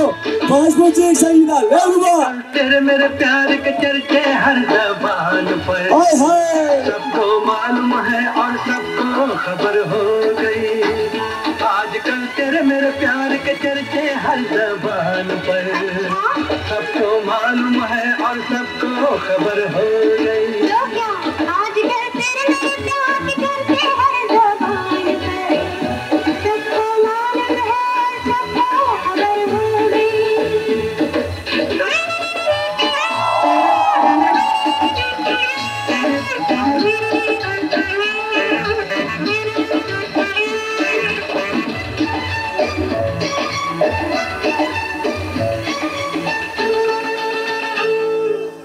Let's go check Sangeeta. Everyone. तेरे मेरे प्यार के चर्चे हर जबान पर हाय हाय सबको मालूम है और सबको खबर हो गई आजकल तेरे मेरे प्यार के चर्चे हर जबान पर सबको मालूम है और सबको खबर हो गई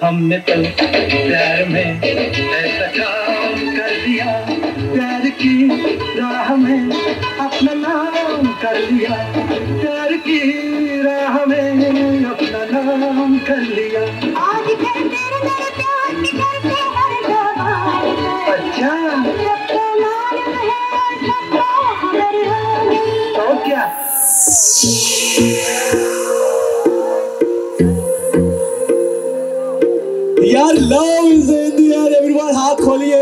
हमने तो प्यार में ऐसा काम कर दिया। प्यार की राह में अपना नाम कर लिया। प्यार की राह में अपना नाम कर लिया। आजकल तेरे मेरे प्यार की करते हर अच्छा। तो क्या? यार, love is in the air. Everyone हाथ खोलिए.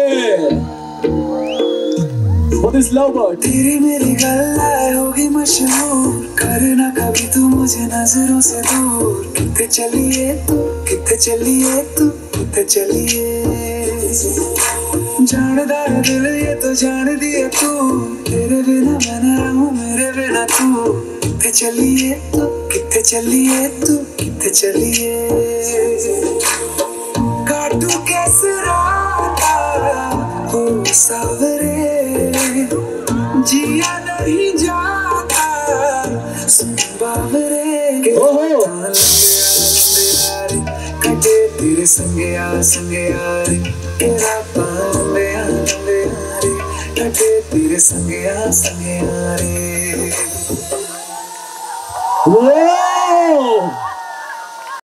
For this love bird. तेरी मेरी गल्लाए होगी मशहूर करना कभी तू मुझे नज़रों से दूर कितने चलिए तू, कितने चलिए तू, कितने चलिए जानदा है दिल ये तो जान दिया तू तेरे बिना मैं ना रहूँ, मेरे बिना तू कितने चलिए तू, कितने चलिए तू, कितने चलिए जिया नहीं जाता ओहो। कटे तेरे संगे आ संगे यारे तेरा पान ले आ रे कटे तेरे संगे आ संगे वो.